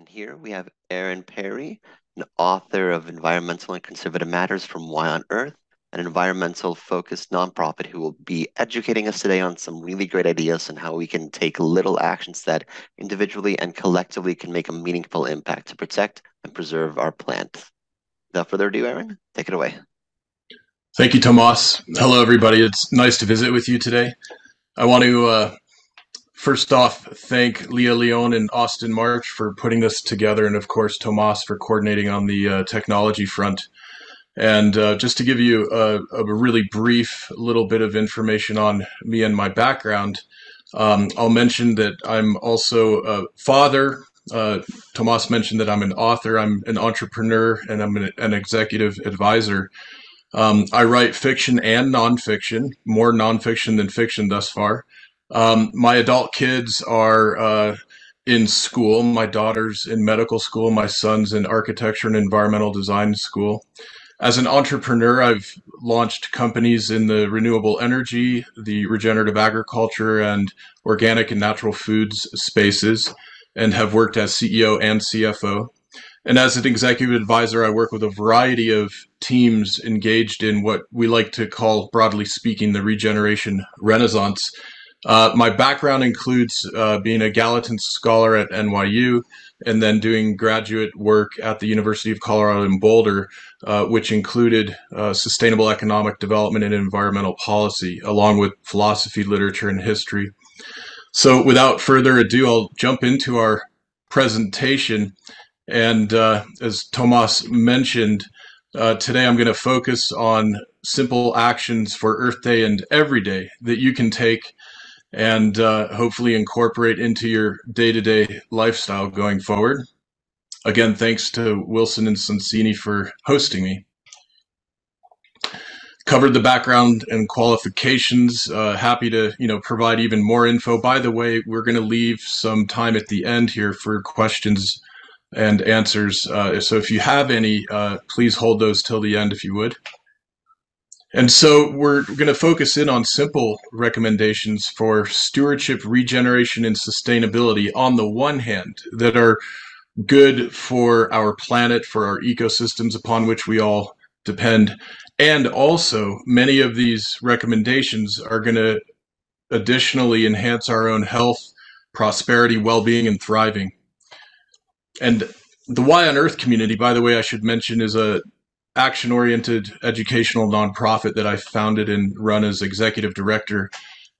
And here we have Aaron Perry, an author of Environmental and Conservative Matters from Y on Earth, an environmental focused nonprofit who will be educating us today on some really great ideas on how we can take little actions that individually and collectively can make a meaningful impact to protect and preserve our planet. Without further ado, Aaron, take it away. Thank you, Tomas. Hello, everybody. It's nice to visit with you today. I want to uh, first off thank Leah Leon and Austin March for putting this together, and of course, Tomas for coordinating on the uh, technology front. And uh, just to give you a, a, really brief little bit of information on me and my background, um, I'll mention that I'm also a father. Uh, Tomas mentioned that I'm an author, I'm an entrepreneur, and I'm an, an executive advisor. Um, I write fiction and nonfiction, more nonfiction than fiction thus far. Um, my adult kids are uh, in school. My daughter's in medical school. My son's in architecture and environmental design school. As an entrepreneur, I've launched companies in the renewable energy, the regenerative agriculture, and organic and natural foods spaces, and have worked as CEO and CFO. And as an executive advisor, I work with a variety of teams engaged in what we like to call, broadly speaking, the regeneration renaissance, uh, my background includes uh, being a Gallatin Scholar at NYU and then doing graduate work at the University of Colorado in Boulder, uh, which included uh, sustainable economic development and environmental policy, along with philosophy, literature, and history. So, without further ado, I'll jump into our presentation. And uh, as Tomas mentioned, uh, today I'm going to focus on simple actions for Earth Day and every day that you can take and uh, hopefully incorporate into your day to day lifestyle going forward. Again, thanks to Wilson and Sonsini for hosting me. Covered the background and qualifications. Uh, happy to you know provide even more info. By the way, we're going to leave some time at the end here for questions and answers. Uh, so if you have any, uh, please hold those till the end if you would. And so we're going to focus in on simple recommendations for stewardship, regeneration, and sustainability on the one hand that are good for our planet, for our ecosystems upon which we all depend. And also, many of these recommendations are going to additionally enhance our own health, prosperity, well being, and thriving. And the Y on Earth community, by the way, I should mention, is a action oriented educational nonprofit that I founded and run as executive director.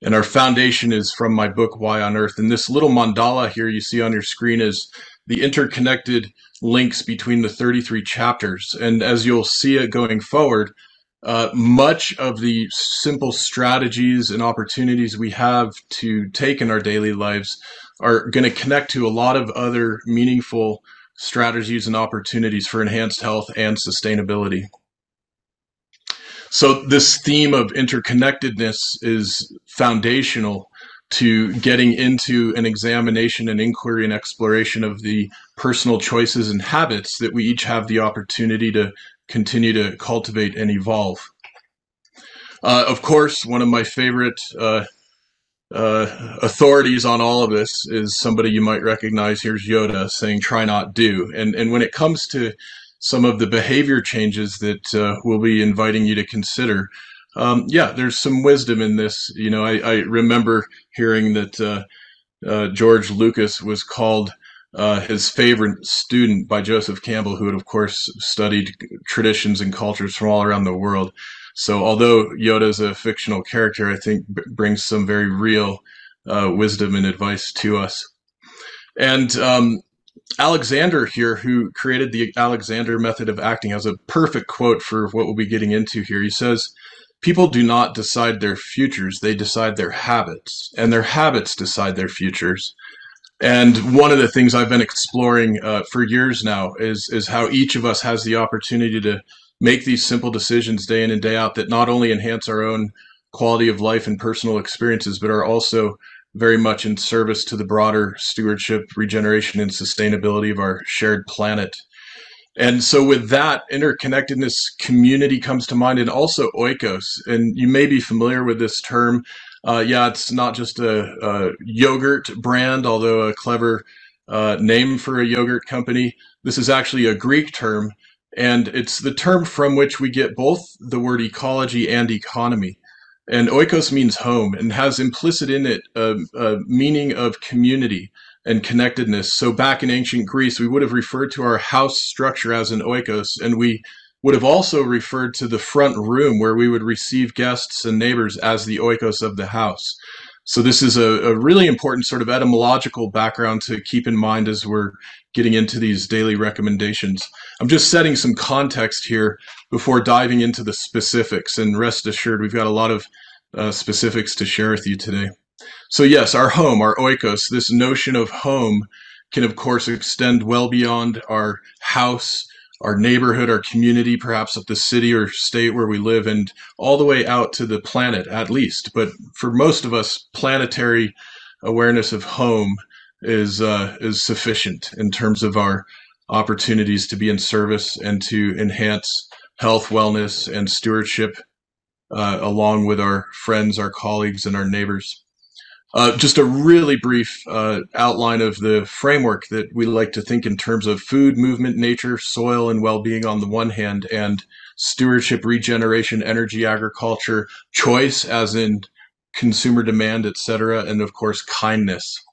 And our foundation is from my book, Y on Earth. And this little mandala here you see on your screen is the interconnected links between the 33 chapters. And as you'll see it going forward, uh, much of the simple strategies and opportunities we have to take in our daily lives are going to connect to a lot of other meaningful strategies and opportunities for enhanced health and sustainability. So, this theme of interconnectedness is foundational to getting into an examination and inquiry and exploration of the personal choices and habits that we each have the opportunity to continue to cultivate and evolve. Uh, of course, one of my favorite uh, uh, authorities on all of this is somebody you might recognize. Here's Yoda saying, "Try not do." And and when it comes to some of the behavior changes that uh, we'll be inviting you to consider, um, yeah, there's some wisdom in this. You know, I, I remember hearing that uh, uh George Lucas was called. Uh, his favorite student by Joseph Campbell, who had, of course, studied traditions and cultures from all around the world. So although Yoda is a fictional character, I think b- brings some very real uh, wisdom and advice to us. And um, Alexander here, who created the Alexander method of acting, has a perfect quote for what we'll be getting into here. He says, People do not decide their futures, they decide their habits, and their habits decide their futures. And one of the things I've been exploring uh, for years now is is how each of us has the opportunity to make these simple decisions day in and day out that not only enhance our own quality of life and personal experiences, but are also very much in service to the broader stewardship, regeneration, and sustainability of our shared planet. And so, with that, interconnectedness community comes to mind, and also oikos. And you may be familiar with this term. Uh, yeah, it's not just a, a, yogurt brand, although a clever uh, name for a yogurt company. This is actually a Greek term, and it's the term from which we get both the word ecology and economy. And oikos means home and has implicit in it a, a meaning of community and connectedness. So back in ancient Greece, we would have referred to our house structure as an oikos, and we would have also referred to the front room where we would receive guests and neighbors as the oikos of the house. So this is a, a, really important sort of etymological background to keep in mind as we're getting into these daily recommendations. I'm just setting some context here before diving into the specifics, and rest assured, we've got a lot of uh, specifics to share with you today. So yes, our home, our oikos, this notion of home can of course extend well beyond our house, our neighborhood, our community, perhaps of the city or state where we live, and all the way out to the planet at least. But for most of us, planetary awareness of home is uh, is sufficient in terms of our opportunities to be in service and to enhance health, wellness, and stewardship, uh, along with our friends, our colleagues, and our neighbors. Uh, just a really brief uh, outline of the framework that we like to think in terms of food, movement, nature, soil, and well-being on the one hand, and stewardship, regeneration, energy, agriculture, choice, as in consumer demand, etc., and of course, kindness.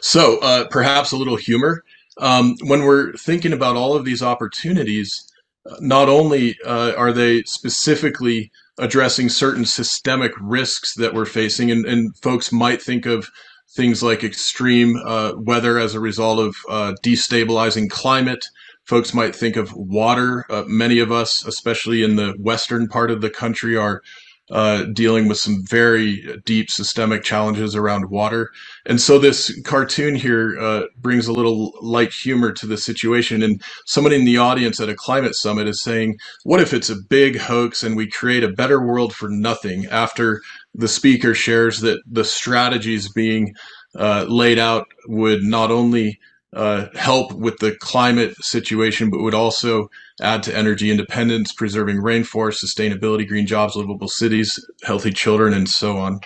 So uh, perhaps a little humor. Um, when we're thinking about all of these opportunities, uh, not only uh, are they specifically addressing certain systemic risks that we're facing. And, and folks might think of things like extreme uh, weather as a result of uh, destabilizing climate. Folks might think of water. Uh, many of us, especially in the western part of the country, are uh, dealing with some very deep systemic challenges around water. And so this cartoon here uh, brings a little light humor to the situation. And someone in the audience at a climate summit is saying, what if it's a big hoax and we create a better world for nothing after the speaker shares that the strategies being uh, laid out would not only uh, help with the climate situation, but would also add to energy independence, preserving rainforests, sustainability, green jobs, livable cities, healthy children, and so on.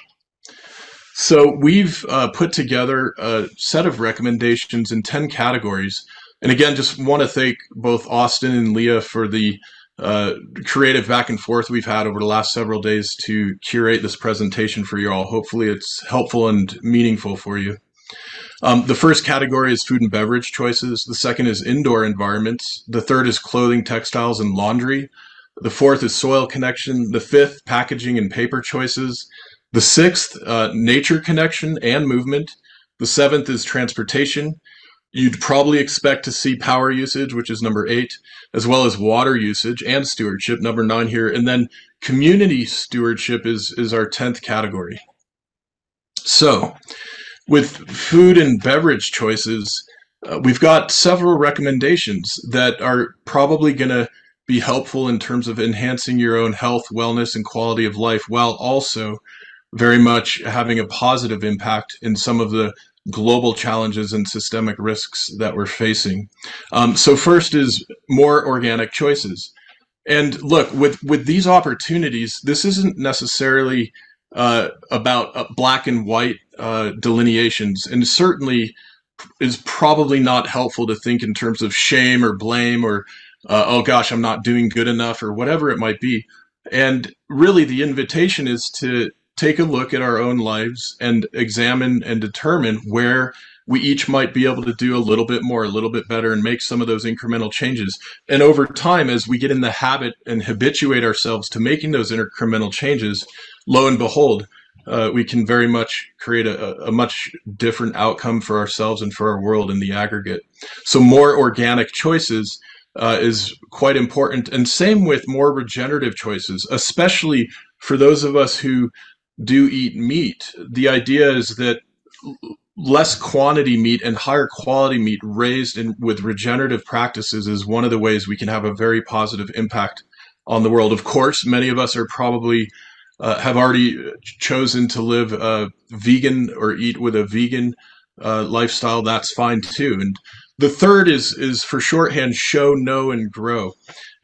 So we've uh, put together a set of recommendations in 10 categories. And again, just want to thank both Austin and Leah for the uh, creative back and forth we've had over the last several days to curate this presentation for you all. Hopefully it's helpful and meaningful for you. Um, the first category is food and beverage choices. The second is indoor environments. The third is clothing, textiles, and laundry. The fourth is soil connection. The fifth, packaging and paper choices. The sixth, uh, nature connection and movement. The seventh is transportation. You'd probably expect to see power usage, which is number eight, as well as water usage and stewardship, number nine here. And then community stewardship is, is our 10th category. So, with food and beverage choices, uh, we've got several recommendations that are probably going to be helpful in terms of enhancing your own health, wellness, and quality of life, while also very much having a positive impact in some of the global challenges and systemic risks that we're facing. Um, so first is more organic choices. And look, with, with these opportunities, this isn't necessarily uh, about uh, black and white uh, delineations, and certainly is probably not helpful to think in terms of shame or blame or uh, oh gosh, I'm not doing good enough or whatever it might be. And really, the invitation is to take a look at our own lives and examine and determine where we each might be able to do a little bit more, a little bit better, and make some of those incremental changes. And over time, as we get in the habit and habituate ourselves to making those incremental changes, lo and behold, uh, we can very much create a, a, much different outcome for ourselves and for our world in the aggregate. So more organic choices uh, is quite important. And same with more regenerative choices, especially for those of us who do eat meat. The idea is that less quantity meat and higher quality meat raised in, with regenerative practices is one of the ways we can have a very positive impact on the world. Of course, many of us are probably uh, have already chosen to live a vegan or eat with a vegan uh, lifestyle, that's fine too. And the third is is for shorthand show, know, and grow.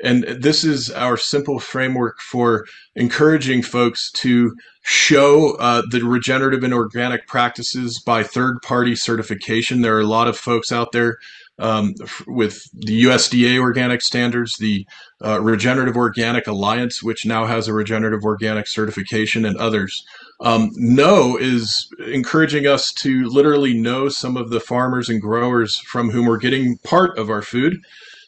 And this is our simple framework for encouraging folks to show uh, the regenerative and organic practices by third party certification. There are a lot of folks out there um, with the USDA organic standards, the uh, Regenerative Organic Alliance, which now has a regenerative organic certification, and others. Um, know is encouraging us to literally know some of the farmers and growers from whom we're getting part of our food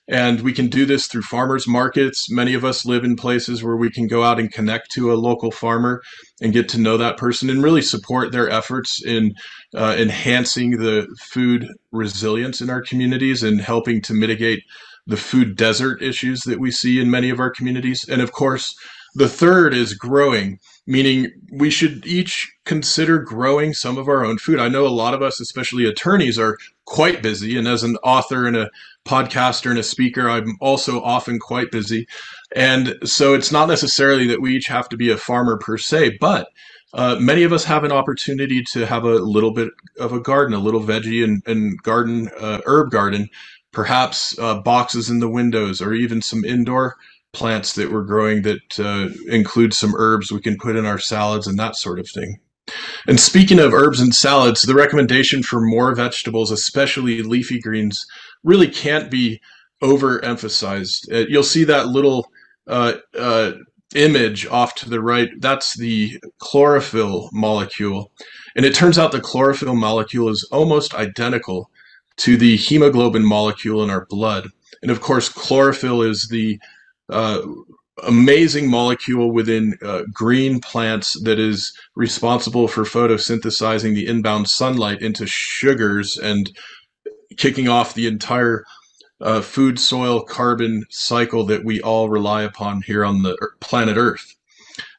and we can do this through farmers markets. Many of us live in places where we can go out and connect to a local farmer and get to know that person and really support their efforts in uh, enhancing the food resilience in our communities and helping to mitigate the food desert issues that we see in many of our communities. And of course, the third is growing, meaning we should each consider growing some of our own food. I know a lot of us, especially attorneys, are quite busy. And as an author and a podcaster and a speaker, I'm also often quite busy. And so it's not necessarily that we each have to be a farmer per se, but uh, many of us have an opportunity to have a little bit of a garden, a little veggie and, and garden, uh, herb garden, perhaps uh, boxes in the windows, or even some indoor plants that we're growing that uh, include some herbs we can put in our salads and that sort of thing. And speaking of herbs and salads, the recommendation for more vegetables, especially leafy greens, really can't be overemphasized. Uh, you'll see that little uh, uh, image off to the right. That's the chlorophyll molecule. And it turns out the chlorophyll molecule is almost identical to the hemoglobin molecule in our blood. And of course, chlorophyll is the uh, amazing molecule within uh, green plants that is responsible for photosynthesizing the inbound sunlight into sugars and kicking off the entire uh, food, soil, carbon cycle that we all rely upon here on the planet Earth.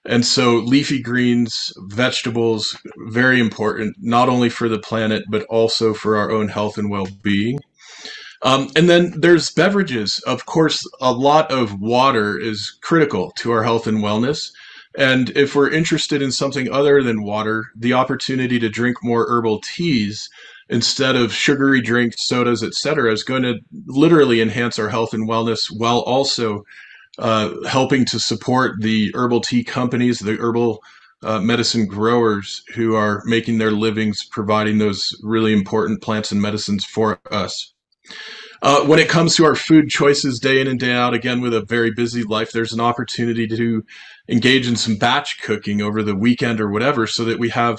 And so, leafy greens, vegetables, very important, not only for the planet, but also for our own health and well being. Um, and then there's beverages. Of course, a lot of water is critical to our health and wellness. And if we're interested in something other than water, the opportunity to drink more herbal teas instead of sugary drinks, sodas, etc., is going to literally enhance our health and wellness while also uh, helping to support the herbal tea companies, the herbal uh, medicine growers who are making their livings providing those really important plants and medicines for us. Uh, when it comes to our food choices day in and day out, again, with a very busy life, there's an opportunity to engage in some batch cooking over the weekend or whatever so that we have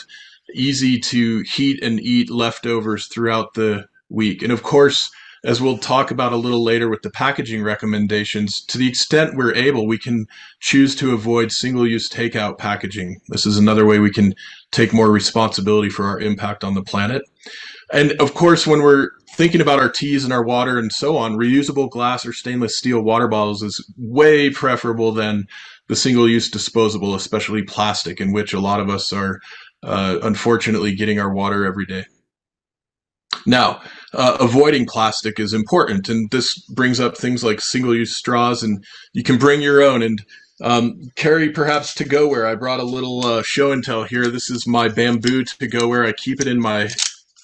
easy to heat and eat leftovers throughout the week. And of course, as we'll talk about a little later with the packaging recommendations, to the extent we're able, we can choose to avoid single use takeout packaging. This is another way we can take more responsibility for our impact on the planet. And of course, when we're thinking about our teas and our water and so on, reusable glass or stainless steel water bottles is way preferable than the single use disposable, especially plastic, in which a lot of us are uh, unfortunately getting our water every day. Now, uh, avoiding plastic is important, and this brings up things like single use straws, and you can bring your own and um, carry perhaps To-Go Ware I brought a little uh, show and tell here. This is my bamboo To-Go Ware I keep it in my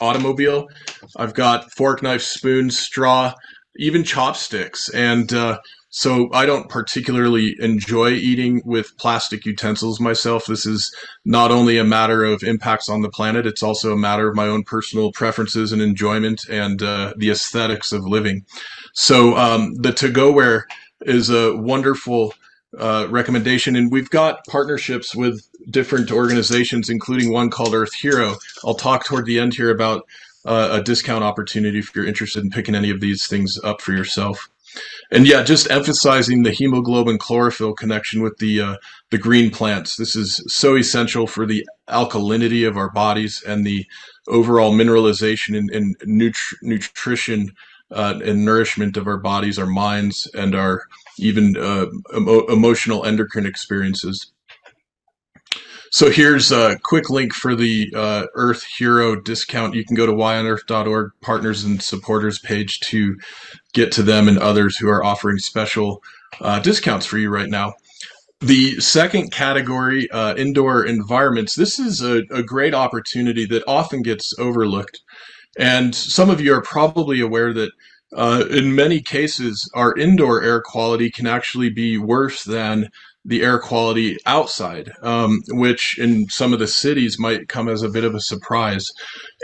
automobile. I've got fork, knife, spoon, straw, even chopsticks. And uh, so I don't particularly enjoy eating with plastic utensils myself. This is not only a matter of impacts on the planet, it's also a matter of my own personal preferences and enjoyment and uh, the aesthetics of living. So um, the To-Go Ware is a wonderful uh, recommendation. And we've got partnerships with different organizations, including one called Earth Hero. I'll talk toward the end here about uh, a discount opportunity if you're interested in picking any of these things up for yourself. And yeah, just emphasizing the hemoglobin chlorophyll connection with the uh, the green plants. This is so essential for the alkalinity of our bodies and the overall mineralization and, and nutri- nutrition uh, and nourishment of our bodies, our minds, and our even uh, emo- emotional endocrine experiences. So here's a quick link for the uh, Earth Hero discount. You can go to yonearth.org partners and supporters page to get to them and others who are offering special uh, discounts for you right now. The second category, uh, indoor environments, this is a, a great opportunity that often gets overlooked. And some of you are probably aware that uh, in many cases, our indoor air quality can actually be worse than the air quality outside, um, which in some of the cities might come as a bit of a surprise.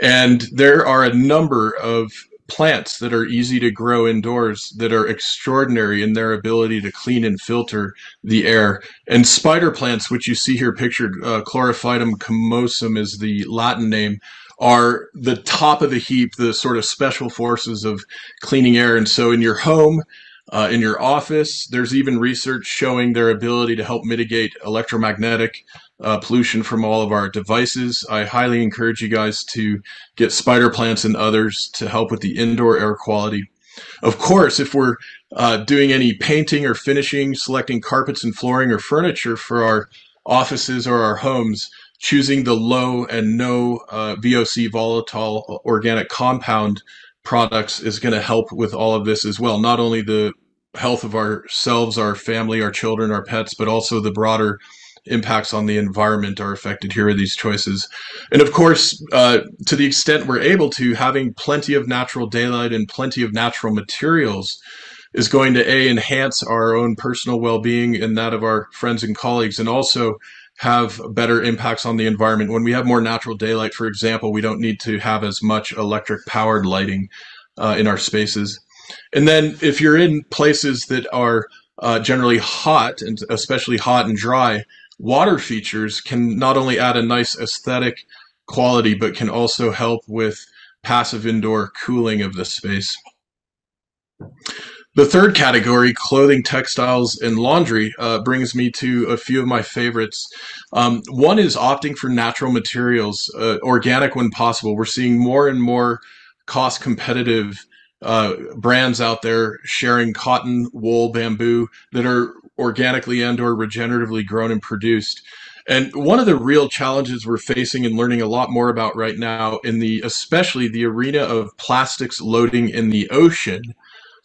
And there are a number of plants that are easy to grow indoors that are extraordinary in their ability to clean and filter the air. And spider plants, which you see here pictured, uh, Chlorophytum comosum is the Latin name, are the top of the heap, the sort of special forces of cleaning air. And so in your home, uh, in your office, there's even research showing their ability to help mitigate electromagnetic uh, pollution from all of our devices. I highly encourage you guys to get spider plants and others to help with the indoor air quality. Of course, if we're uh, doing any painting or finishing, selecting carpets and flooring or furniture for our offices or our homes, choosing the low and no uh, VOC volatile organic compound products is going to help with all of this as well. Not only the health of ourselves, our family, our children, our pets, but also the broader impacts on the environment are affected here are these choices. And of course, uh, to the extent we're able to, having plenty of natural daylight and plenty of natural materials is going to a enhance our own personal well-being and that of our friends and colleagues and also have better impacts on the environment. When we have more natural daylight, for example, we don't need to have as much electric powered lighting uh, in our spaces. And then if you're in places that are uh, generally hot and especially hot and dry, water features can not only add a nice aesthetic quality, but can also help with passive indoor cooling of the space. The third category, clothing, textiles, and laundry, uh, brings me to a few of my favorites. Um, one is opting for natural materials, uh, organic when possible. We're seeing more and more cost competitive uh, brands out there sharing cotton, wool, bamboo that are organically and or regeneratively grown and produced. And one of the real challenges we're facing and learning a lot more about right now in the especially the arena of plastics loading in the ocean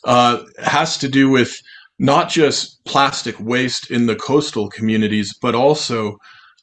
uh, has to do with not just plastic waste in the coastal communities, but also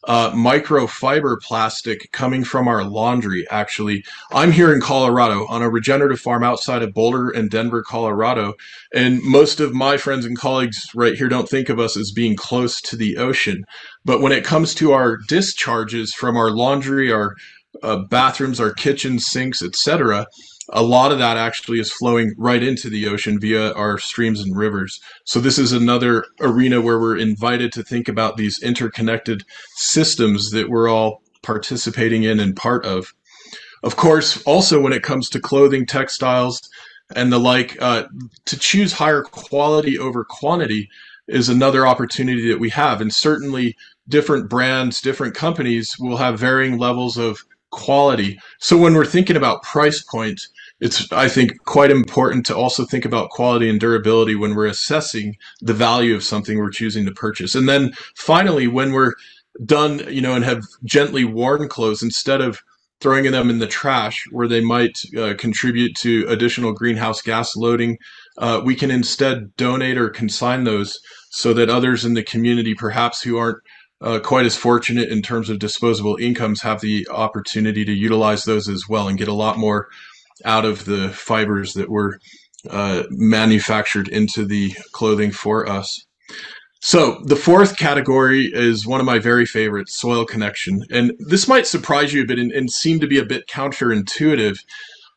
uh, microfiber plastic coming from our laundry. Actually, I'm here in Colorado on a regenerative farm outside of Boulder and Denver, Colorado, and most of my friends and colleagues right here don't think of us as being close to the ocean. But when it comes to our discharges from our laundry, our uh, bathrooms, our kitchen sinks, etc., a lot of that actually is flowing right into the ocean via our streams and rivers. So this is another arena where we're invited to think about these interconnected systems that we're all participating in and part of. Of course, also when it comes to clothing, textiles, and the like, uh, to choose higher quality over quantity is another opportunity that we have. And certainly different brands, different companies will have varying levels of quality. So when we're thinking about price point, it's I think quite important to also think about quality and durability when we're assessing the value of something we're choosing to purchase. And then finally, when we're done, you know, and have gently worn clothes instead of throwing them in the trash where they might uh, contribute to additional greenhouse gas loading, uh, we can instead donate or consign those so that others in the community, perhaps who aren't uh, quite as fortunate in terms of disposable incomes, have the opportunity to utilize those as well and get a lot more out of the fibers that were uh, manufactured into the clothing for us. So the fourth category is one of my very favorites, soil connection. And this might surprise you a bit and, and seem to be a bit counterintuitive.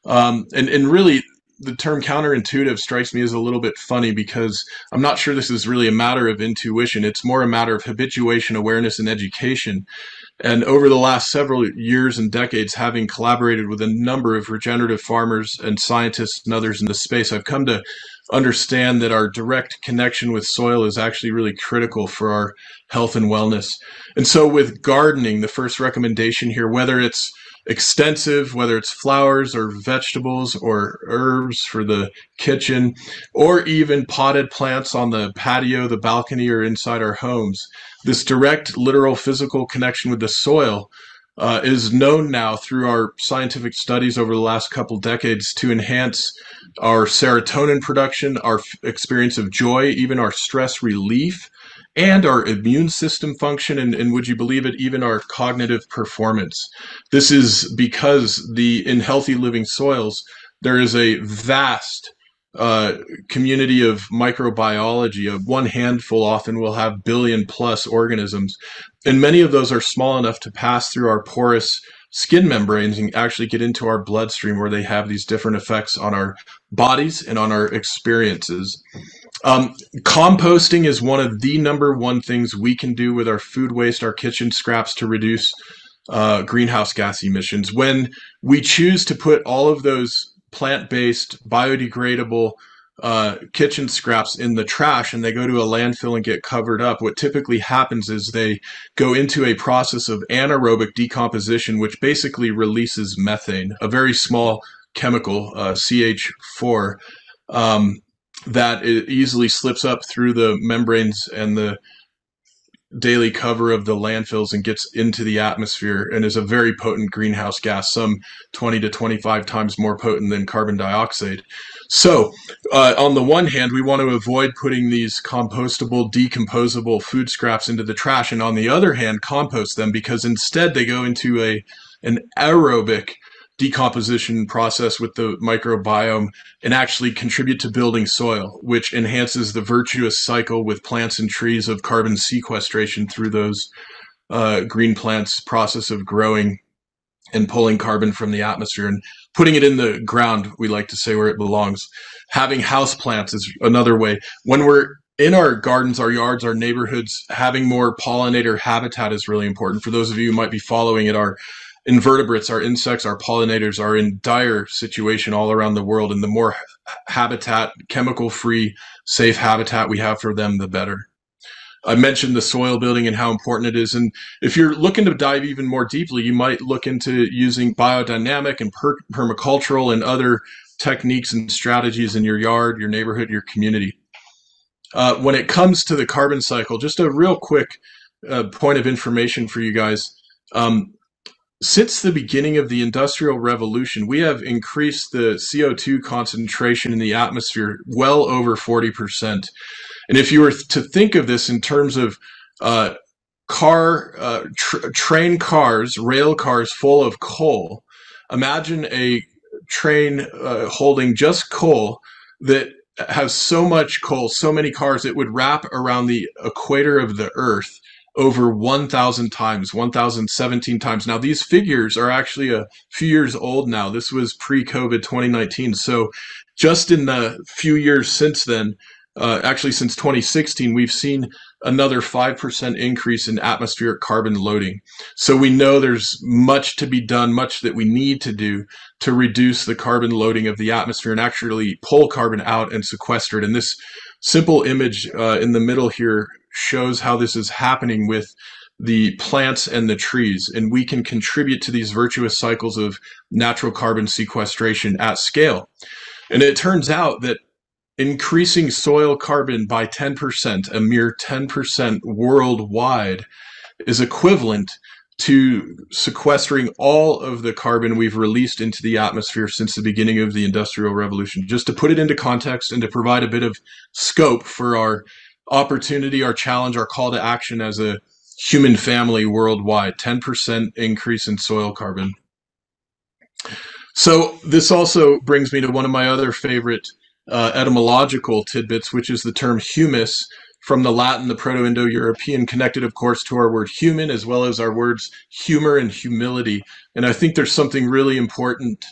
Um, and, and really, the term counterintuitive strikes me as a little bit funny because I'm not sure this is really a matter of intuition. It's more a matter of habituation, awareness, and education. And over the last several years and decades, having collaborated with a number of regenerative farmers and scientists and others in the space, I've come to understand that our direct connection with soil is actually really critical for our health and wellness. And so, with gardening, the first recommendation here, whether it's extensive, whether it's flowers or vegetables or herbs for the kitchen, or even potted plants on the patio, the balcony, or inside our homes. This direct, literal, physical connection with the soil uh, is known now through our scientific studies over the last couple decades to enhance our serotonin production, our experience of joy, even our stress relief, and our immune system function, and, and would you believe it, even our cognitive performance. This is because the in healthy living soils, there is a vast uh, community of microbiology. Of one handful often will have billion plus organisms, and many of those are small enough to pass through our porous skin membranes and actually get into our bloodstream where they have these different effects on our bodies and on our experiences. Um, composting is one of the number one things we can do with our food waste, our kitchen scraps to reduce uh, greenhouse gas emissions. When we choose to put all of those plant based, biodegradable uh, kitchen scraps in the trash and they go to a landfill and get covered up, what typically happens is they go into a process of anaerobic decomposition, which basically releases methane, a very small chemical, uh, CH4, um, that it easily slips up through the membranes and the daily cover of the landfills and gets into the atmosphere and is a very potent greenhouse gas, some 20 to 25 times more potent than carbon dioxide. So, uh, on the one hand, we want to avoid putting these compostable, decomposable food scraps into the trash, and on the other hand, compost them because instead they go into a an aerobic decomposition process with the microbiome and actually contribute to building soil, which enhances the virtuous cycle with plants and trees of carbon sequestration through those uh, green plants' process of growing and pulling carbon from the atmosphere and putting it in the ground. We like to say where it belongs. Having house plants is another way. When we're in our gardens, our yards, our neighborhoods, having more pollinator habitat is really important. For those of you who might be following it, our invertebrates, our insects, our pollinators are in dire situation all around the world. And the more habitat, chemical free, safe habitat we have for them, the better. I mentioned the soil building and how important it is. And if you're looking to dive even more deeply, you might look into using biodynamic and per- permacultural and other techniques and strategies in your yard, your neighborhood, your community. Uh, when it comes to the carbon cycle, just a real quick uh, point of information for you guys. Um, since the beginning of the Industrial Revolution, we have increased the CO2 concentration in the atmosphere well over 40%. And if you were to think of this in terms of uh, car, uh, tr- train cars, rail cars full of coal, imagine a train uh, holding just coal that has so much coal, so many cars, it would wrap around the equator of the Earth over 1,000 times, 1,017 times. Now, these figures are actually a few years old now. This was pre COVID 2019. So, just in the few years since then, uh, actually since 2016, we've seen another 5% increase in atmospheric carbon loading. So we know there's much to be done, much that we need to do to reduce the carbon loading of the atmosphere and actually pull carbon out and sequester it. And this simple image uh, in the middle here shows how this is happening with the plants and the trees. And we can contribute to these virtuous cycles of natural carbon sequestration at scale. And it turns out that increasing soil carbon by 10%, a mere 10% worldwide, is equivalent to sequestering all of the carbon we've released into the atmosphere since the beginning of the Industrial Revolution. Just to put it into context and to provide a bit of scope for our opportunity, our challenge, our call to action as a human family worldwide 10% increase in soil carbon. So, this also brings me to one of my other favorite uh, etymological tidbits, which is the term humus from the Latin, the Proto Indo European, connected, of course, to our word human, as well as our words humor and humility. And I think there's something really important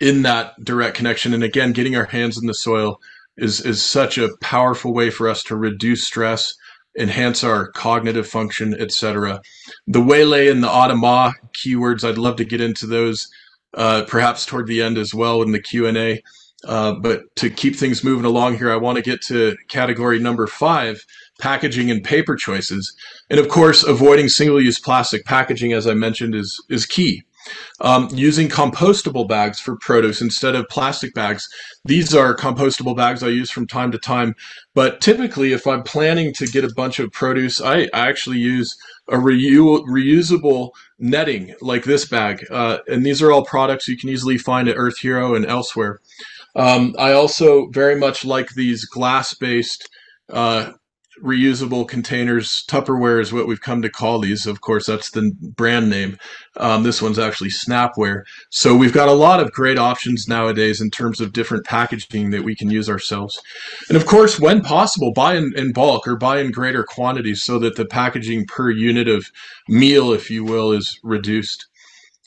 in that direct connection. And again, getting our hands in the soil is, is such a powerful way for us to reduce stress, enhance our cognitive function, etc. The Wele and the Adama keywords, I'd love to get into those uh, perhaps toward the end as well in the Q&A. Uh, but to keep things moving along here, I want to get to category number five packaging and paper choices. And of course, avoiding single use plastic packaging, as I mentioned, is, is key. Um, using compostable bags for produce instead of plastic bags. These are compostable bags I use from time to time. But typically, if I'm planning to get a bunch of produce, I, I actually use a reu- reusable netting like this bag. Uh, and these are all products you can easily find at Earth Hero and elsewhere. Um, I also very much like these glass based uh, reusable containers. Tupperware is what we've come to call these. Of course, that's the brand name. Um, this one's actually Snapware. So we've got a lot of great options nowadays in terms of different packaging that we can use ourselves. And of course, when possible, buy in, in bulk or buy in greater quantities so that the packaging per unit of meal, if you will, is reduced.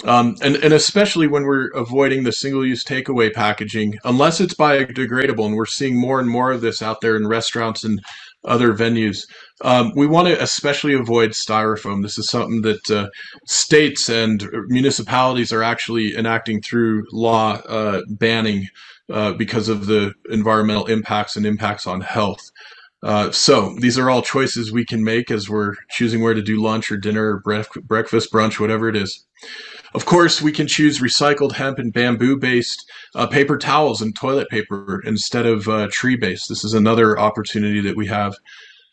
Um, and, and especially when we're avoiding the single-use takeaway packaging, unless it's biodegradable, and we're seeing more and more of this out there in restaurants and other venues. Um, we want to especially avoid styrofoam. This is something that uh, states and municipalities are actually enacting through law uh, banning uh, because of the environmental impacts and impacts on health. Uh, so these are all choices we can make as we're choosing where to do lunch or dinner or bref- breakfast, brunch, whatever it is. Of course, we can choose recycled hemp and bamboo based uh, paper towels and toilet paper instead of uh, tree based. This is another opportunity that we have.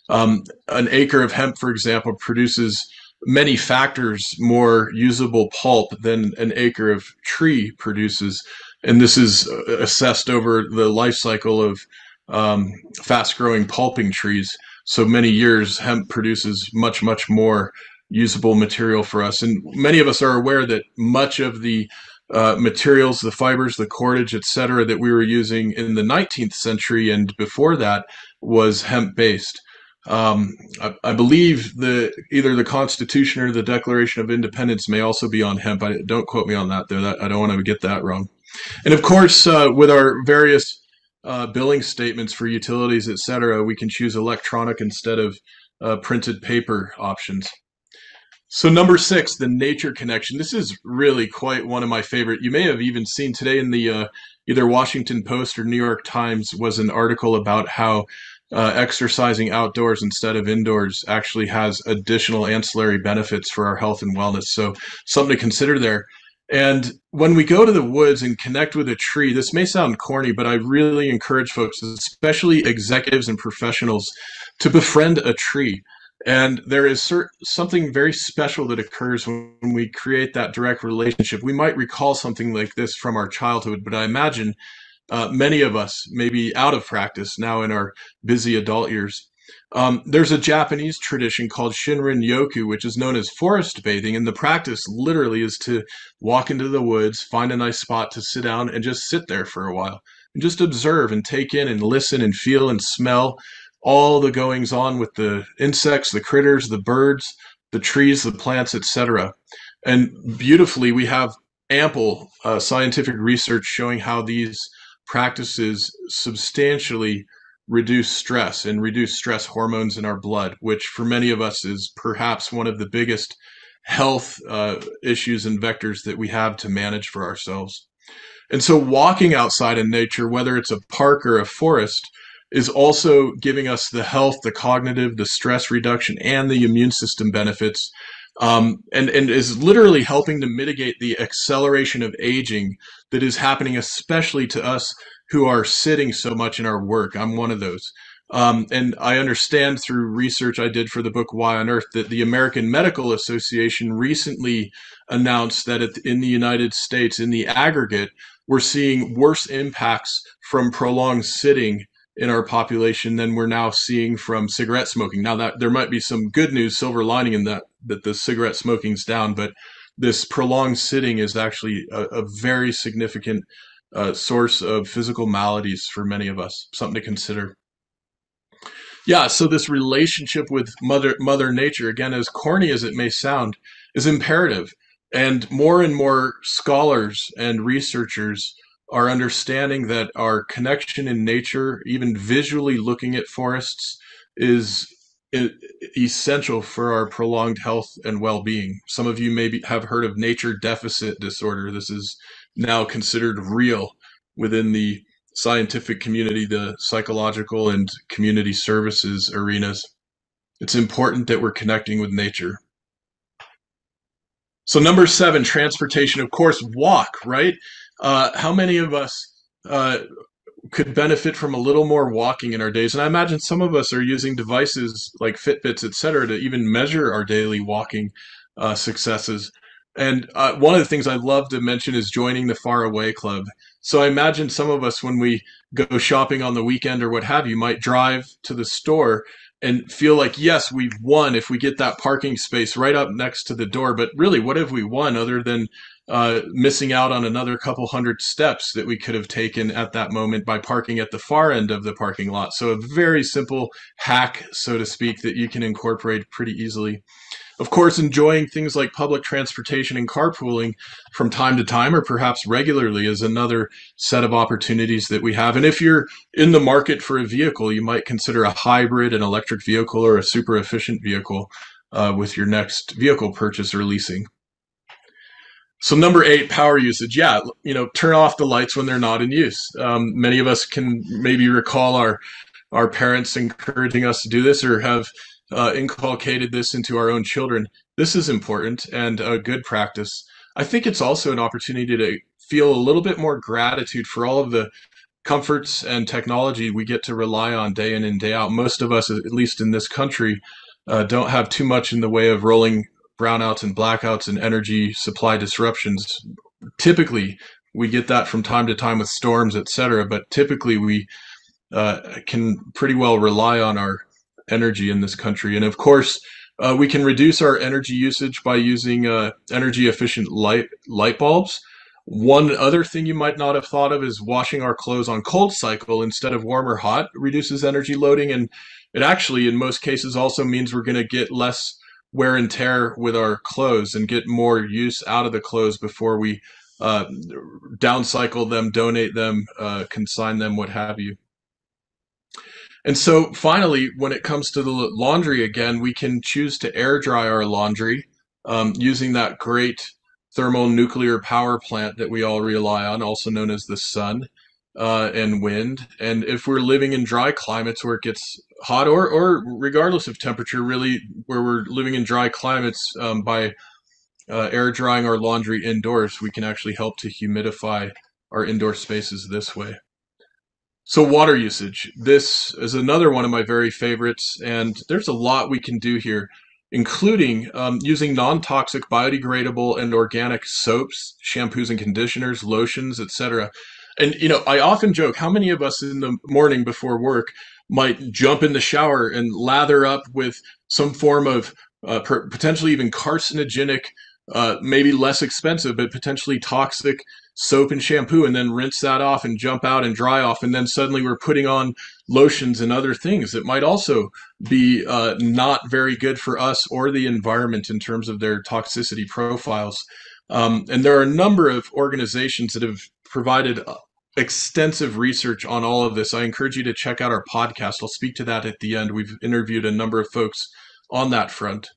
Um, an acre of hemp, for example, produces many factors more usable pulp than an acre of tree produces. And this is uh, assessed over the life cycle of um, fast growing pulping trees. So many years, hemp produces much, much more usable material for us. And many of us are aware that much of the uh, materials, the fibers, the cordage, etc., that we were using in the 19th century and before that was hemp based. Um, I, I, believe the either the Constitution or the Declaration of Independence may also be on hemp. I, don't quote me on that, though. That, I don't want to get that wrong. And of course, uh, with our various uh, billing statements for utilities, etc., we can choose electronic instead of uh, printed paper options. So number six, the nature connection. This is really quite one of my favorite. You may have even seen today in the uh, either Washington Post or New York Times was an article about how uh, exercising outdoors instead of indoors actually has additional ancillary benefits for our health and wellness. So something to consider there. And when we go to the woods and connect with a tree, this may sound corny, but I really encourage folks, especially executives and professionals, to befriend a tree. And there is something very special that occurs when we create that direct relationship. We might recall something like this from our childhood, but I imagine uh, many of us may be out of practice now in our busy adult years. Um, there's a Japanese tradition called Shinrin Yoku, which is known as forest bathing. And the practice literally is to walk into the woods, find a nice spot to sit down, and just sit there for a while and just observe and take in and listen and feel and smell all the goings on with the insects, the critters, the birds, the trees, the plants, etc. And beautifully, we have ample uh, scientific research showing how these practices substantially reduce stress and reduce stress hormones in our blood, which for many of us is perhaps one of the biggest health uh, issues and vectors that we have to manage for ourselves. And so, walking outside in nature, whether it's a park or a forest, is also giving us the health, the cognitive, the stress reduction, and the immune system benefits. Um, and, and is literally helping to mitigate the acceleration of aging that is happening, especially to us who are sitting so much in our work. I'm one of those. Um, and I understand through research I did for the book Y on Earth that the American Medical Association recently announced that in the United States, in the aggregate, we're seeing worse impacts from prolonged sitting in our population than we're now seeing from cigarette smoking. Now that there might be some good news, silver lining in that that the cigarette smoking's down, but this prolonged sitting is actually a, a very significant uh, source of physical maladies for many of us. Something to consider. Yeah, so this relationship with mother Mother Nature, again, as corny as it may sound, is imperative, and more and more scholars and researchers our understanding that our connection in nature, even visually looking at forests, is essential for our prolonged health and well-being. Some of you maybe have heard of nature deficit disorder. This is now considered real within the scientific community, the psychological and community services arenas. It's important that we're connecting with nature. So number seven, transportation. Of course, walk, right? Uh, how many of us uh, could benefit from a little more walking in our days? And I imagine some of us are using devices like Fitbits, et cetera, to even measure our daily walking uh, successes. And uh, one of the things I'd love to mention is joining the Far Away Club. So I imagine some of us, when we go shopping on the weekend or what have you, might drive to the store and feel like, yes, we've won if we get that parking space right up next to the door. But really, what have we won other than uh, missing out on another couple hundred steps that we could have taken at that moment by parking at the far end of the parking lot? So, a very simple hack, so to speak, that you can incorporate pretty easily. Of course, enjoying things like public transportation and carpooling from time to time or perhaps regularly is another set of opportunities that we have. And if you're in the market for a vehicle, you might consider a hybrid, an electric vehicle, or a super efficient vehicle uh, with your next vehicle purchase or leasing. So number eight, power usage. Yeah, you know, turn off the lights when they're not in use. Um, many of us can maybe recall our our parents encouraging us to do this, or have uh, inculcated this into our own children. This is important and a good practice. I think it's also an opportunity to feel a little bit more gratitude for all of the comforts and technology we get to rely on day in and day out. Most of us, at least in this country, uh, don't have too much in the way of rolling brownouts and blackouts and energy supply disruptions. Typically, we get that from time to time with storms, et cetera, but typically we uh, can pretty well rely on our energy in this country. And of course, uh, we can reduce our energy usage by using uh, energy efficient light light bulbs. One other thing you might not have thought of is washing our clothes on cold cycle instead of warm or hot reduces energy loading, and it actually, in most cases, also means we're going to get less wear and tear with our clothes and get more use out of the clothes before we uh, downcycle them, donate them, uh, consign them, what have you. And so finally, when it comes to the laundry again, we can choose to air dry our laundry um, using that great thermal nuclear power plant that we all rely on, also known as the sun uh, and wind. And if we're living in dry climates where it gets hot or, or regardless of temperature, really where we're living in dry climates um, by uh, air drying our laundry indoors, we can actually help to humidify our indoor spaces this way. So water usage. This is another one of my very favorites, and there's a lot we can do here, including um, using non-toxic, biodegradable, and organic soaps, shampoos and conditioners, lotions, etc. And you know, I often joke, how many of us in the morning before work might jump in the shower and lather up with some form of uh, potentially even carcinogenic, uh, maybe less expensive, but potentially toxic soap and shampoo and then rinse that off and jump out and dry off. And then suddenly we're putting on lotions and other things that might also be uh, not very good for us or the environment in terms of their toxicity profiles. Um, and there are a number of organizations that have provided uh, extensive research on all of this. I encourage you to check out our podcast. I'll speak to that at the end. We've interviewed a number of folks on that front.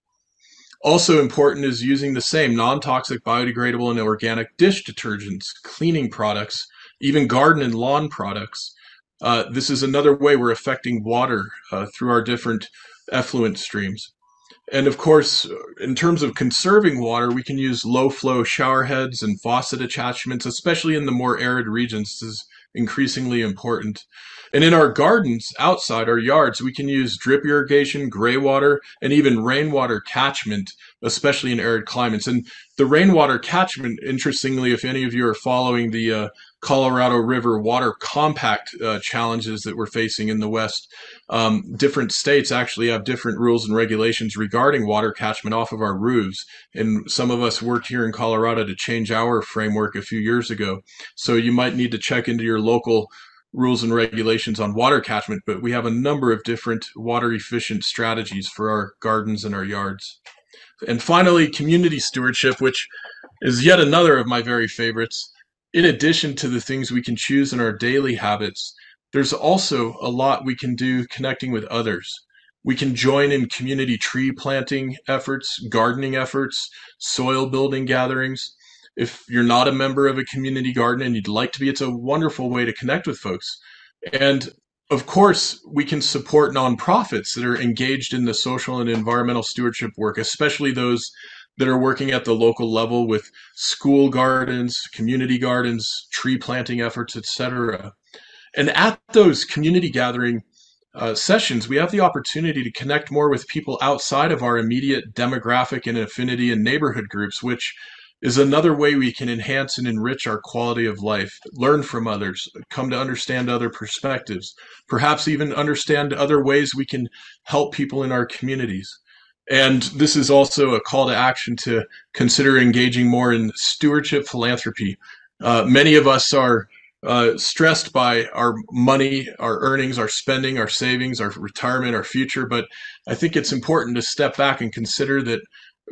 Also important is using the same non-toxic, biodegradable, and organic dish detergents, cleaning products, even garden and lawn products. Uh, this is another way we're affecting water uh, through our different effluent streams. And of course, in terms of conserving water, we can use low flow shower heads and faucet attachments, especially in the more arid regions. This is increasingly important. And in our gardens outside our yards, we can use drip irrigation, gray water, and even rainwater catchment, especially in arid climates. And the rainwater catchment, interestingly, if any of you are following the uh, Colorado River water compact uh, challenges that we're facing in the West, um, different states actually have different rules and regulations regarding water catchment off of our roofs. And some of us worked here in Colorado to change our framework a few years ago. So you might need to check into your local rules and regulations on water catchment, but we have a number of different water efficient strategies for our gardens and our yards. And finally, community stewardship, which is yet another of my very favorites. In addition to the things we can choose in our daily habits, there's also a lot we can do connecting with others. We can join in community tree planting efforts, gardening efforts, soil building gatherings. If you're not a member of a community garden and you'd like to be, it's a wonderful way to connect with folks. And of course, we can support nonprofits that are engaged in the social and environmental stewardship work, especially those that are working at the local level with school gardens, community gardens, tree planting efforts, etc. And at those community gathering uh, sessions, we have the opportunity to connect more with people outside of our immediate demographic and affinity and neighborhood groups, which is another way we can enhance and enrich our quality of life, learn from others, come to understand other perspectives, perhaps even understand other ways we can help people in our communities. And this is also a call to action to consider engaging more in stewardship philanthropy. Uh, many of us are uh, stressed by our money, our earnings, our spending, our savings, our retirement, our future. But I think it's important to step back and consider that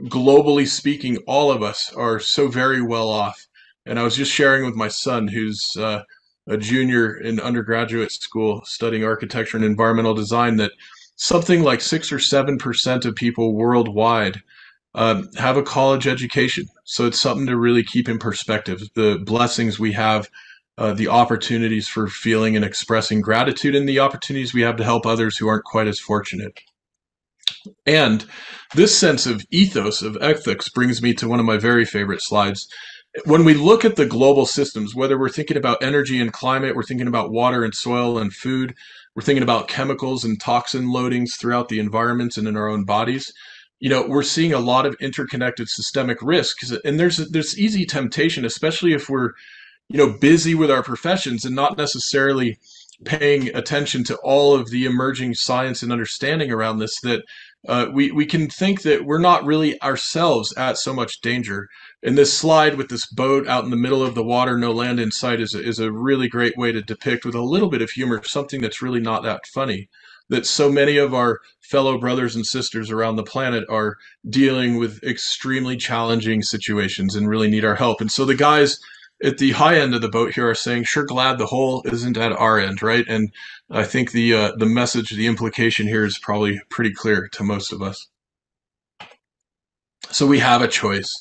globally speaking, all of us are so very well off. And I was just sharing with my son, who's uh, a junior in undergraduate school studying architecture and environmental design, that something like six or seven percent of people worldwide uh, have a college education. So it's something to really keep in perspective. The blessings we have, uh, the opportunities for feeling and expressing gratitude, and the opportunities we have to help others who aren't quite as fortunate. And this sense of ethos, of ethics, brings me to one of my very favorite slides. When we look at the global systems, whether we're thinking about energy and climate, we're thinking about water and soil and food, we're thinking about chemicals and toxin loadings throughout the environment and in our own bodies, you know, we're seeing a lot of interconnected systemic risks. And there's there's easy temptation, especially if we're, you know, busy with our professions and not necessarily paying attention to all of the emerging science and understanding around this that uh, we, we can think that we're not really ourselves at so much danger. And this slide with this boat out in the middle of the water, no land in sight, is a, is a really great way to depict with a little bit of humor something that's really not that funny. That so many of our fellow brothers and sisters around the planet are dealing with extremely challenging situations and really need our help. And so the guys at the high end of the boat here are saying, "Sure, glad the hole isn't at our end, right?" And I think the uh, the message, the implication here is probably pretty clear to most of us. So we have a choice,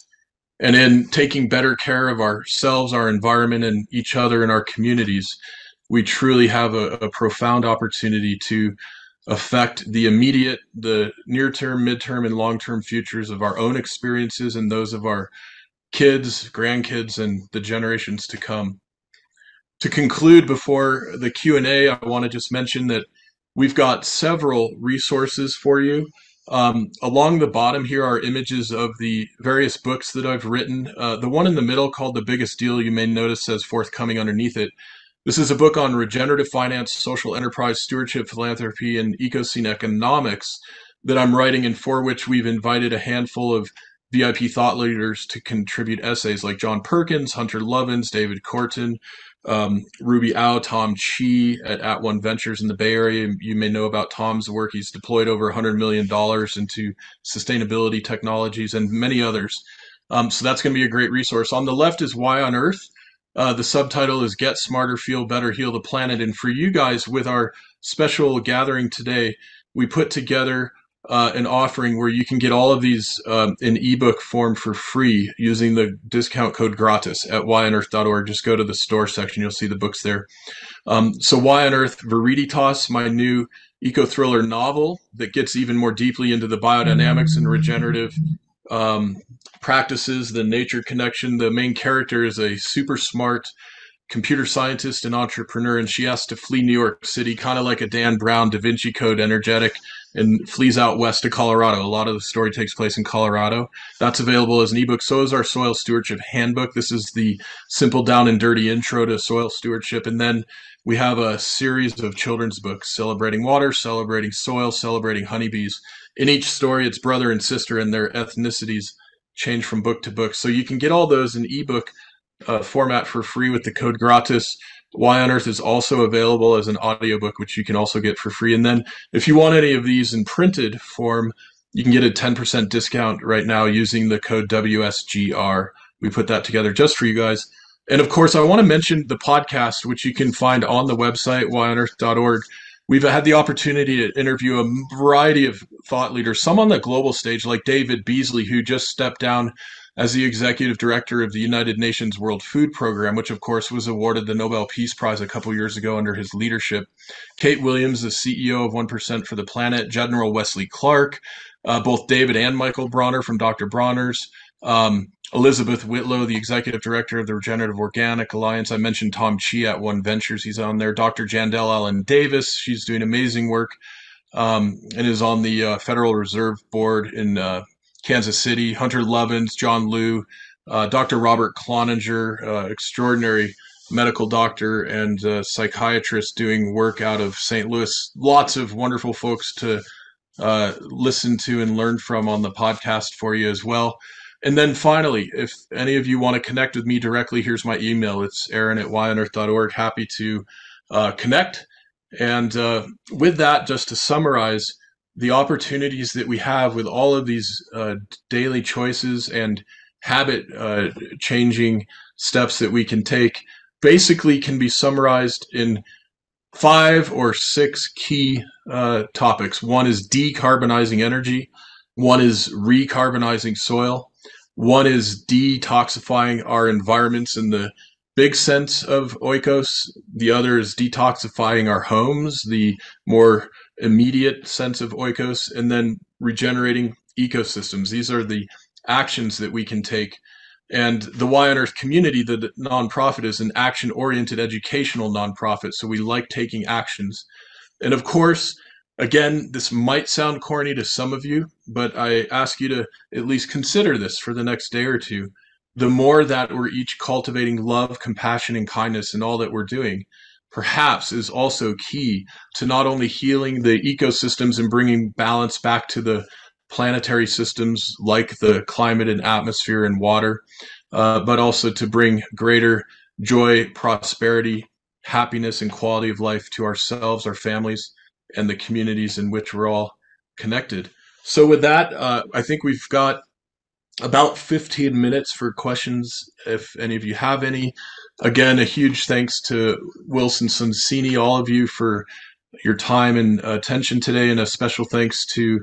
and in taking better care of ourselves, our environment, and each other in our communities, we truly have a, a profound opportunity to affect the immediate, the near term, midterm, and long term futures of our own experiences and those of our kids, grandkids, and the generations to come. To conclude before the Q&A, I want to just mention that we've got several resources for you. Um, along the bottom here are images of the various books that I've written. Uh, the one in the middle called The Biggest Deal, you may notice says forthcoming underneath it. This is a book on regenerative finance, social enterprise, stewardship, philanthropy, and ecoscene economics that I'm writing and for which we've invited a handful of VIP thought leaders to contribute essays like John Perkins, Hunter Lovins, David Korten, um, Ruby Au, Tom Chi at At One Ventures in the Bay Area. You may know about Tom's work. He's deployed over $100 million into sustainability technologies and many others. Um, so that's going to be a great resource. On the left is Y on Earth. Uh, the subtitle is Get Smarter, Feel Better, Heal the Planet. And for you guys, with our special gathering today, we put together uh, an offering where you can get all of these um, in ebook form for free using the discount code gratis at yonearth.org. Just go to the store section, you'll see the books there. Um, so, Y on Earth Viriditas, my new eco thriller novel that gets even more deeply into the biodynamics and regenerative um, practices, the nature connection. The main character is a super smart computer scientist and entrepreneur, and she has to flee New York City, kind of like a Dan Brown, Da Vinci Code energetic and flees out west to Colorado. A lot of the story takes place in Colorado. That's available as an ebook. So is our Soil Stewardship Handbook. This is the simple, down and dirty intro to soil stewardship. And then we have a series of children's books celebrating water, celebrating soil, celebrating honeybees. In each story, it's brother and sister and their ethnicities change from book to book. So you can get all those in ebook uh, format for free with the code gratis. Y on Earth is also available as an audiobook, which you can also get for free. And then if you want any of these in printed form, you can get a 10% discount right now using the code WSGR. We put that together just for you guys. And of course, I want to mention the podcast, which you can find on the website, yonearth.org. We've had the opportunity to interview a variety of thought leaders, some on the global stage, like David Beasley, who just stepped down as the executive director of the United Nations World Food Program, which of course was awarded the Nobel Peace Prize a couple years ago under his leadership. Kate Williams, the CEO of 1% for the Planet, General Wesley Clark, uh, both David and Michael Bronner from Dr. Bronner's, um, Elizabeth Whitlow, the executive director of the Regenerative Organic Alliance. I mentioned Tom Chi at One Ventures. He's on there. Dr. Jandel Allen Davis. She's doing amazing work um, and is on the uh, Federal Reserve Board in uh, Kansas City, Hunter Lovins, John Liu, uh, Dr. Robert Cloninger, uh, extraordinary medical doctor and psychiatrist doing work out of St. Louis. Lots of wonderful folks to uh, listen to and learn from on the podcast for you as well. And then finally, if any of you want to connect with me directly, here's my email. It's aaron at yonearth.org. Happy to uh, connect. And uh, with that, just to summarize, the opportunities that we have with all of these uh, daily choices and habit uh, changing steps that we can take basically can be summarized in five or six key uh, topics. One is decarbonizing energy, one is recarbonizing soil, one is detoxifying our environments in the big sense of oikos, the other is detoxifying our homes, the more immediate sense of oikos, and then regenerating ecosystems. These are the actions that we can take. And the Y on Earth community, the nonprofit, is an action oriented educational nonprofit. So we like taking actions. And of course, again, this might sound corny to some of you, but I ask you to at least consider this for the next day or two. The more that we're each cultivating love, compassion, and kindness in all that we're doing, perhaps is also key to not only healing the ecosystems and bringing balance back to the planetary systems like the climate and atmosphere and water, uh, but also to bring greater joy, prosperity, happiness, and quality of life to ourselves, our families, and the communities in which we're all connected. So, with that, uh, I think we've got about 15 minutes for questions if any of you have any. Again, a huge thanks to Wilson Sonsini, all of you for your time and attention today, and a special thanks to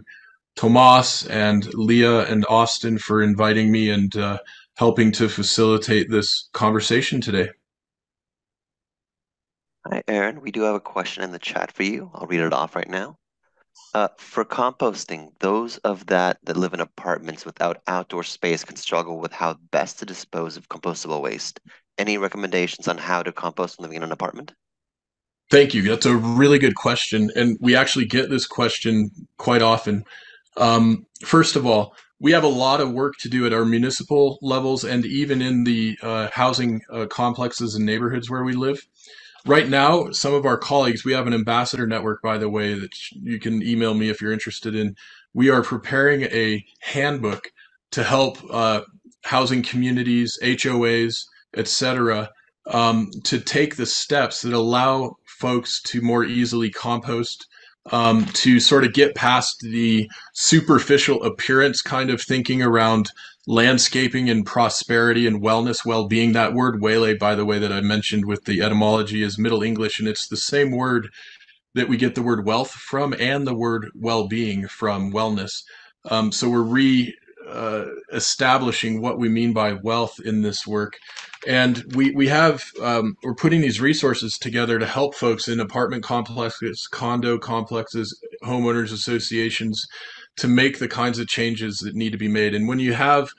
Tomas and Leah and Austin for inviting me and uh, helping to facilitate this conversation today. Hi, Aaron. We do have a question in the chat for you. I'll read it off right now. Uh, for composting, those of that that live in apartments without outdoor space can struggle with how best to dispose of compostable waste. Any recommendations on how to compost living in an apartment? Thank you. That's a really good question. And we actually get this question quite often. Um, first of all, we have a lot of work to do at our municipal levels and even in the uh, housing uh, complexes and neighborhoods where we live. Right now, some of our colleagues, we have an ambassador network, by the way, that you can email me if you're interested in. We are preparing a handbook to help uh, housing communities, HOAs, etc., um, to take the steps that allow folks to more easily compost um, to sort of get past the superficial appearance kind of thinking around landscaping and prosperity and wellness, well being. That word waylay, by the way, that I mentioned with the etymology is Middle English, and it's the same word that we get the word wealth from and the word well being from wellness. Um, so we're re uh, establishing what we mean by wealth in this work. And we, we have, um, we're putting these resources together to help folks in apartment complexes, condo complexes, homeowners associations to make the kinds of changes that need to be made. And when you have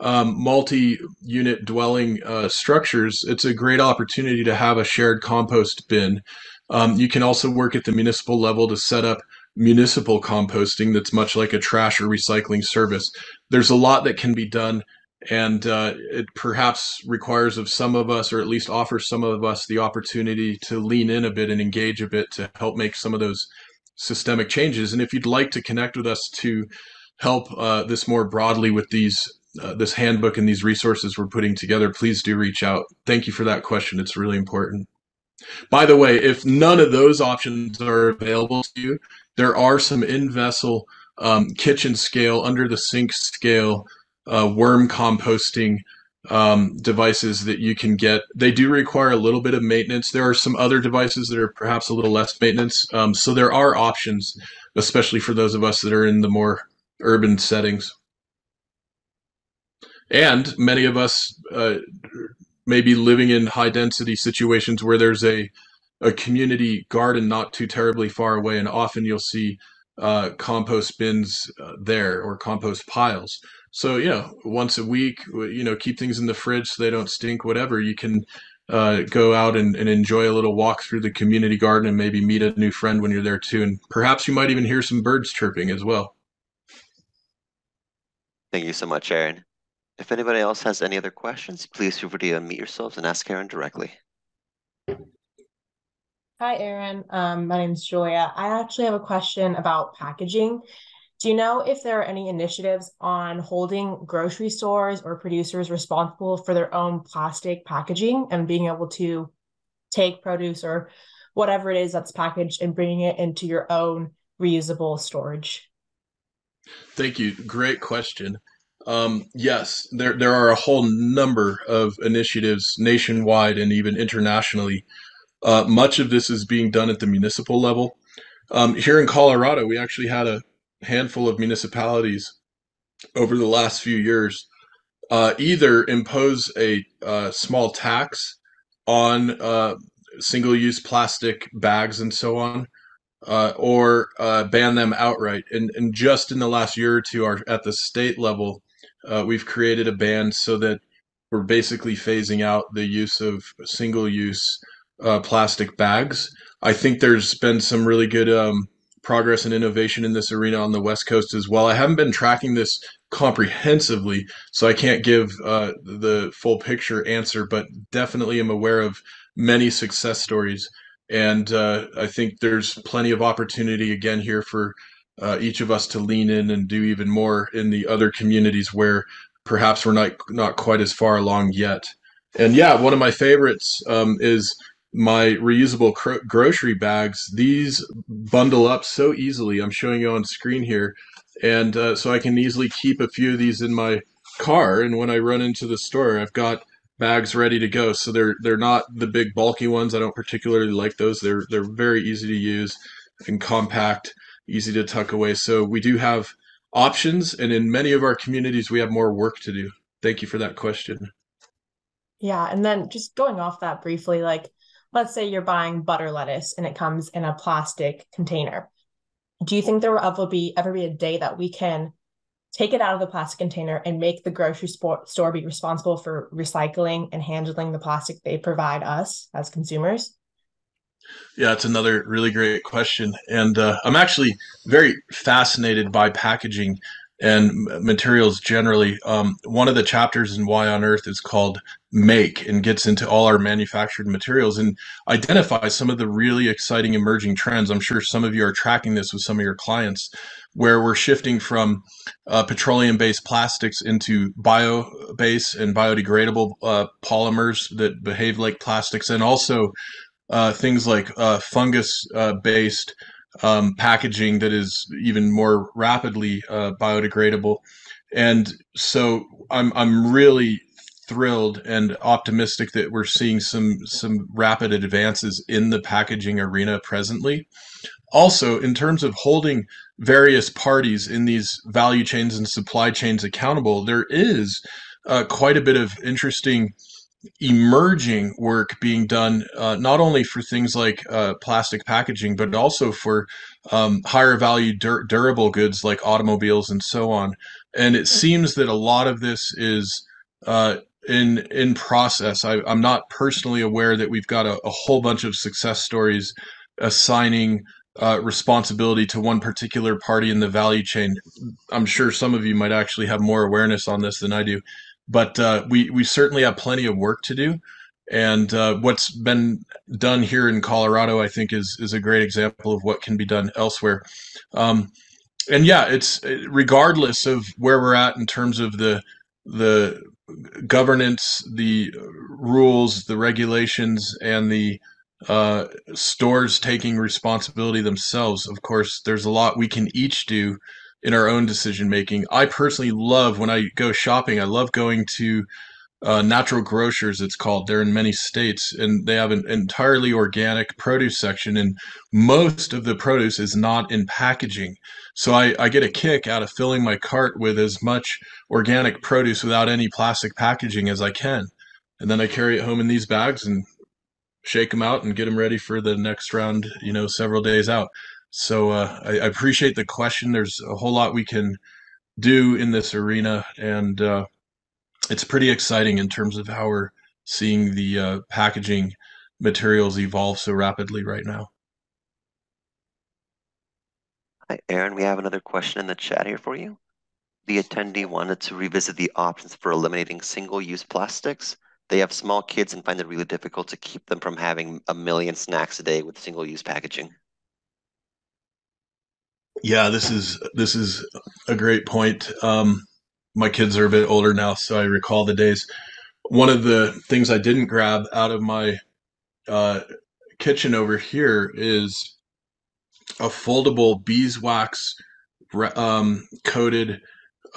um, multi-unit dwelling uh, structures, it's a great opportunity to have a shared compost bin. Um, you can also work at the municipal level to set up municipal composting that's much like a trash or recycling service. There's a lot that can be done, and uh, it perhaps requires of some of us, or at least offers some of us, the opportunity to lean in a bit and engage a bit to help make some of those systemic changes. And if you'd like to connect with us to help uh, this more broadly with these uh, this handbook and these resources we're putting together, please do reach out. Thank you for that question. It's really important. By the way, if none of those options are available to you, there are some in vessel um, kitchen scale, under the sink scale uh, worm composting um, devices that you can get. They do require a little bit of maintenance. There are some other devices that are perhaps a little less maintenance. Um, so there are options, especially for those of us that are in the more urban settings. And many of us uh, may be living in high density situations where there's a a community garden not too terribly far away, and often you'll see uh, compost bins uh, there or compost piles. So you know, once a week, you know, keep things in the fridge so they don't stink. Whatever you can uh, go out and, and, enjoy a little walk through the community garden and maybe meet a new friend when you're there too. And perhaps you might even hear some birds chirping as well. Thank you so much, Aaron. If anybody else has any other questions, please feel free to unmute yourselves and ask Aaron directly. Hi, Aaron. Um, my name is Julia. I actually have a question about packaging. Do you know if there are any initiatives on holding grocery stores or producers responsible for their own plastic packaging and being able to take produce or whatever it is that's packaged and bringing it into your own reusable storage? Thank you. Great question. Um, yes, there there are a whole number of initiatives nationwide and even internationally. Uh, much of this is being done at the municipal level. Um, here in Colorado, we actually had a handful of municipalities over the last few years uh, either impose a uh, small tax on uh, single-use plastic bags and so on, uh, or uh, ban them outright. And, and just in the last year or two, our, at the state level, uh, we've created a ban so that we're basically phasing out the use of single-use plastic bags. I think there's been some really good um, progress and innovation in this arena on the West Coast as well. I haven't been tracking this comprehensively, so I can't give uh, the full picture answer, but definitely am aware of many success stories. And uh, I think there's plenty of opportunity again here for uh, each of us to lean in and do even more in the other communities where perhaps we're not not quite as far along yet. And yeah, one of my favorites um, is my reusable cro- grocery bags these bundle up so easily. I'm showing you on screen here. And uh, so i can easily keep a few of these in my car. And when i run into the store i've got bags ready to go. So they're they're not the big bulky ones. I don't particularly like those. They're they're very easy to use and compact easy to tuck away. So we do have options. And in many of our communities we have more work to do. Thank you for that question. Yeah. And then just going off that briefly like let's say you're buying butter lettuce and it comes in a plastic container. Do you think there will ever be ever be a day that we can take it out of the plastic container and make the grocery store be responsible for recycling and handling the plastic they provide us as consumers? Yeah, it's another really great question. And uh, I'm actually very fascinated by packaging and materials generally. Um, one of the chapters in Y on Earth is called Make and gets into all our manufactured materials and identifies some of the really exciting emerging trends. I'm sure some of you are tracking this with some of your clients, where we're shifting from uh, petroleum based plastics into bio based and biodegradable uh, polymers that behave like plastics, and also uh, things like uh, fungus uh, based um, packaging that is even more rapidly uh, biodegradable. And so I'm I'm really thrilled and optimistic that we're seeing some some rapid advances in the packaging arena presently. Also, in terms of holding various parties in these value chains and supply chains accountable, there is uh, quite a bit of interesting emerging work being done uh, not only for things like uh, plastic packaging but also for um, higher value dur- durable goods like automobiles and so on. And it seems that a lot of this is uh, in in process. I, am not personally aware that we've got a, a, whole bunch of success stories assigning uh, responsibility to one particular party in the value chain. I'm sure some of you might actually have more awareness on this than i do but uh, we we certainly have plenty of work to do. And uh, what's been done here in Colorado, I think, is is a great example of what can be done elsewhere. Um, and yeah, it's regardless of where we're at in terms of the the governance, the rules, the regulations, and the uh, stores taking responsibility themselves. Of course, there's a lot we can each do in our own decision making. I personally love when I go shopping. I love going to uh, natural grocers. It's called. They're in many states, and they have an entirely organic produce section, and most of the produce is not in packaging. So I, I get a kick out of filling my cart with as much organic produce without any plastic packaging as I can, and then I carry it home in these bags and shake them out and get them ready for the next round. You know, several days out. So uh, I, I, appreciate the question. There's a whole lot we can do in this arena, and uh, it's pretty exciting in terms of how we're seeing the uh, packaging materials evolve so rapidly right now. Hi, Aaron. We have another question in the chat here for you. The attendee wanted to revisit the options for eliminating single-use plastics. They have small kids and find it really difficult to keep them from having a million snacks a day with single-use packaging. Yeah, this is this is a great point. Um, my kids are a bit older now, so I recall the days. One of the things I didn't grab out of my uh, kitchen over here is a foldable beeswax um, coated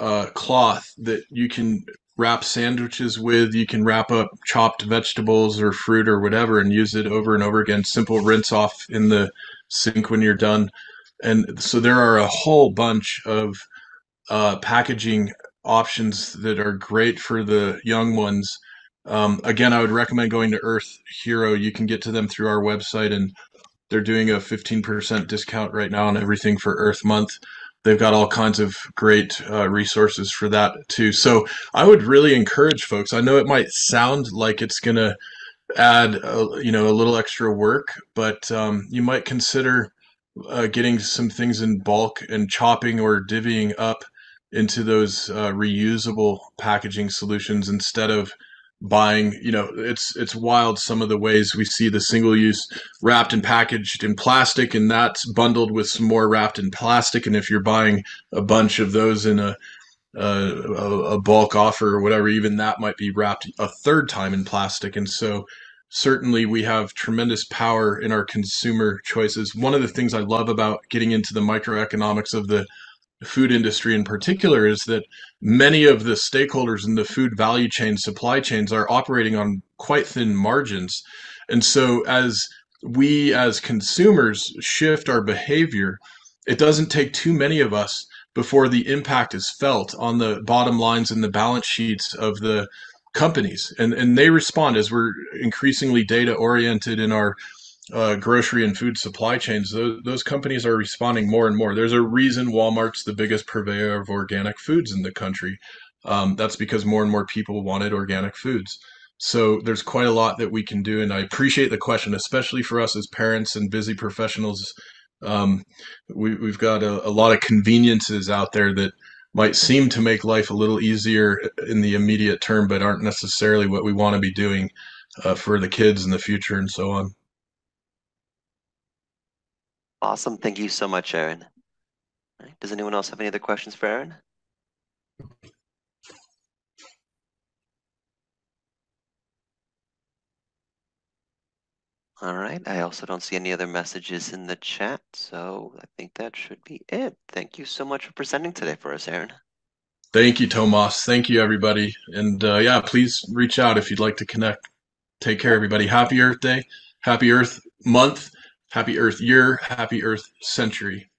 uh, cloth that you can wrap sandwiches with. You can wrap up chopped vegetables or fruit or whatever and use it over and over again. Simple rinse off in the sink when you're done. And so there are a whole bunch of uh, packaging options that are great for the young ones. Um, again, I would recommend going to Earth Hero. You can get to them through our website, and they're doing a 15% discount right now on everything for Earth Month. They've got all kinds of great uh, resources for that too. So I would really encourage folks. I know it might sound like it's going to add, a, you know, a little extra work, but um, you might consider uh, getting some things in bulk and chopping or divvying up into those uh, reusable packaging solutions instead of buying you know it's it's wild some of the ways we see the single use wrapped and packaged in plastic and that's bundled with some more wrapped in plastic. And if you're buying a bunch of those in a a, a bulk offer or whatever even that might be wrapped a third time in plastic. And so certainly we have tremendous power in our consumer choices. One of the things i love about getting into the microeconomics of the food industry in particular is that many of the stakeholders in the food value chain supply chains are operating on quite thin margins. And so as we as consumers shift our behavior it doesn't take too many of us before the impact is felt on the bottom lines and the balance sheets of the companies and and they respond as we're increasingly data oriented in our uh, grocery and food supply chains, those, those companies are responding more and more. There's a reason Walmart's the biggest purveyor of organic foods in the country. Um, that's because more and more people wanted organic foods. So there's quite a lot that we can do, and I appreciate the question, especially for us as parents and busy professionals. Um, we, have got a, a lot of conveniences out there that might seem to make life a little easier in the immediate term, but aren't necessarily what we want to be doing uh, for the kids in the future and so on. Awesome. Thank you so much, Aaron. Does anyone else have any other questions for Aaron? All right. I also don't see any other messages in the chat, so I think that should be it. Thank you so much for presenting today for us, Aaron. Thank you, Tomas. Thank you, everybody. And uh, yeah, please reach out if you'd like to connect. Take care, everybody. Happy Earth Day. Happy Earth Month. Happy Earth Year, Happy Earth Century.